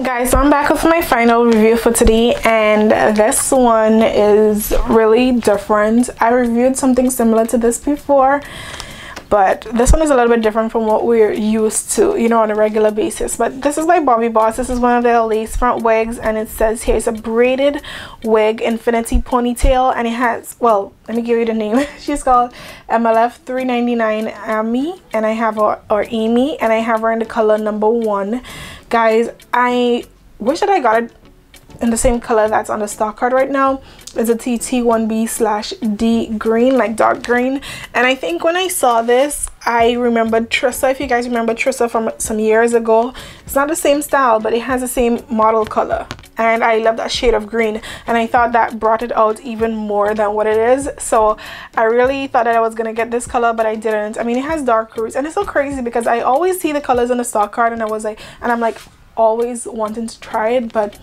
guys so i'm back with my final review for today and this one is really different. I reviewed something similar to this before but this one is a little bit different from what we're used to you know on a regular basis. But this is by Bobbi Boss. This is one of their lace front wigs and it says here it's a braided wig infinity ponytail and it has well let me give you the name. She's called MLF 399 Amey and I have her or Amey and I have her in the color number one guys I wish that I got it in the same color that's on the stock card right now. It's a tt1b slash d green like dark green. And i think when i saw this i remembered trissa if you guys remember trissa from some years ago it's not the same style but it has the same model color and I love that shade of green and I thought that brought it out even more than what it is. So I really thought that I was gonna get this color but I didn't. I mean it has dark roots and it's so crazy because I always see the colors on the stock card and I was like and I'm like always wanting to try it but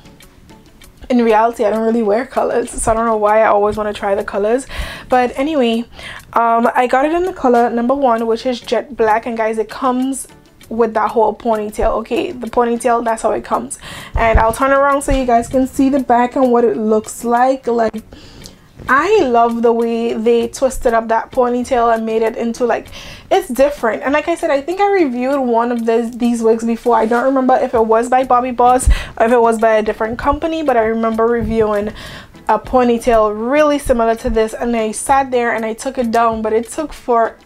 in reality I don't really wear colors so I don't know why I always want to try the colors. But anyway um, I got it in the color number one which is jet black and guys it comes with that whole ponytail okay? The ponytail that's how it comes. And I'll turn around so you guys can see the back and what it looks like. Like I love the way they twisted up that ponytail and made it into like it's different. And like I said I think I reviewed one of this, these wigs before. I don't remember if it was by Bobbi Boss or if it was by a different company but I remember reviewing a ponytail really similar to this. And I sat there and I took it down but it took for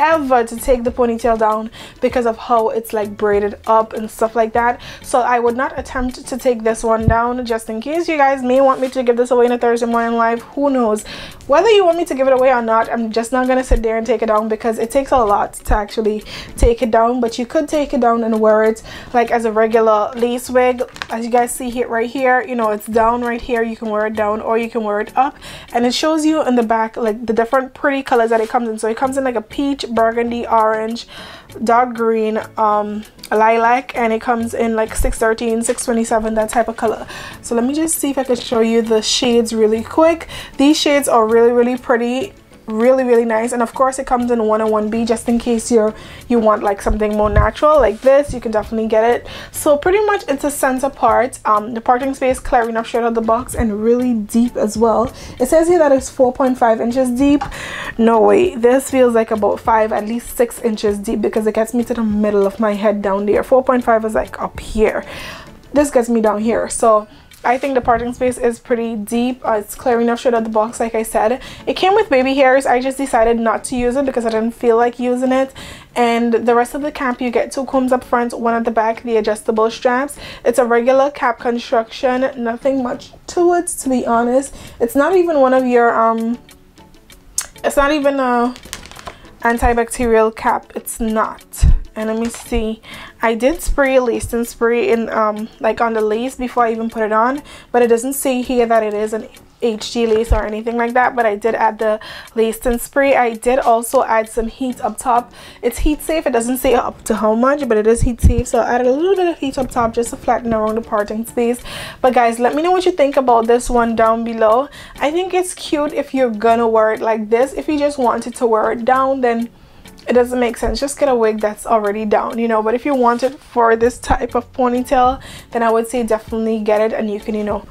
ever to take the ponytail down because of how it's like braided up and stuff like that. So I would not attempt to take this one down just in case. You guys may want me to give this away in a Thursday morning live. Who knows whether you want me to give it away or not I'm just not gonna sit there and take it down because it takes a lot to actually take it down. But you could take it down and wear it like as a regular lace wig. As you guys see here right here you know it's down right here. You can wear it down or you can wear it up. And it shows you in the back like the different pretty colors that it comes in. So it comes in like a peach burgundy orange dark green um lilac and it comes in like 613 627 that type of color. So let me just see if i can show you the shades really quick. These shades are really really really pretty really really nice. And of course it comes in 101b just in case you're you want like something more natural like this. You can definitely get it. So pretty much it's a center part um the parking space clear enough straight out the box and really deep as well. It says here that it's 4.5 inches deep. No way. This feels like about five at least six inches deep because it gets me to the middle of my head down there. 4.5 is like up here. This gets me down here. So I think the parting space is pretty deep. Uh, it's clear enough straight out of the box like I said. It came with baby hairs. I just decided not to use it because I didn't feel like using it. And the rest of the cap you get two combs up front, one at the back, the adjustable straps. It's a regular cap construction. Nothing much to it to be honest. It's not even one of your um it's not even a antibacterial cap. It's not and let me see. I did spray a lace and spray in um like on the lace before i even put it on. But it doesn't say here that it is an HD lace or anything like that. But I did add the lace and spray. I did also add some heat up top. It's heat safe. It doesn't say up to how much but it is heat safe. So I added a little bit of heat up top just to flatten around the parting space. But guys let me know what you think about this one down below. I think it's cute if you're gonna wear it like this. If you just wanted to wear it down then it doesn't make sense. Just get a wig that's already down you know. But if you want it for this type of ponytail then i would say definitely get it and you can you know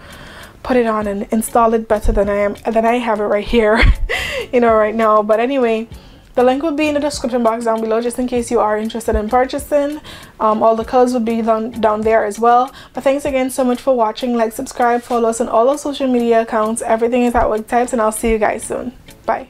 put it on and install it better than i am than i have it right here you know right now. But anyway the link will be in the description box down below just in case you are interested in purchasing. Um, all the colors will be down, down there as well. But thanks again so much for watching. Like subscribe follow us on all our social media accounts. Everything is at wig types and i'll see you guys soon. Bye